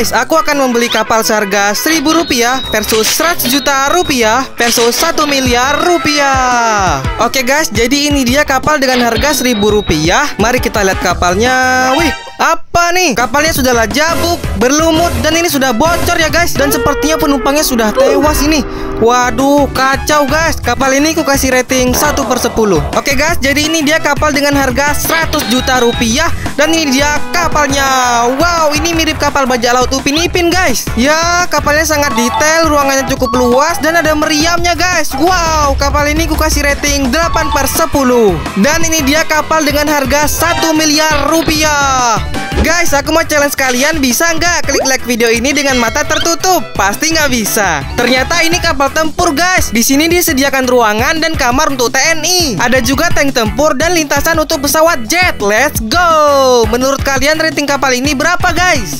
guys, aku akan membeli kapal seharga 1000 rupiah versus 100 juta rupiah versus 1 miliar rupiah. Oke guys, jadi ini dia kapal dengan harga 1000 rupiah. Mari kita lihat kapalnya. Wih, nih? Kapalnya sudah jabuk, berlumut, dan ini sudah bocor ya guys. Dan sepertinya penumpangnya sudah tewas ini. Waduh, kacau guys. Kapal ini ku kasih rating 1 per 10. Oke guys, jadi ini dia kapal dengan harga 100 juta rupiah. Dan ini dia kapalnya. Wow, ini mirip kapal bajak laut Upin Ipin guys. Ya, kapalnya sangat detail, ruangannya cukup luas, dan ada meriamnya guys. Wow, kapal ini ku kasih rating 8 per 10. Dan ini dia kapal dengan harga 1 miliar rupiah. Guys, aku mau challenge kalian bisa nggak klik like video ini dengan mata tertutup? Pasti nggak bisa. Ternyata ini kapal tempur guys. Di sini disediakan ruangan dan kamar untuk TNI. Ada juga tank tempur dan lintasan untuk pesawat jet. Let's go. Menurut kalian rating kapal ini berapa guys?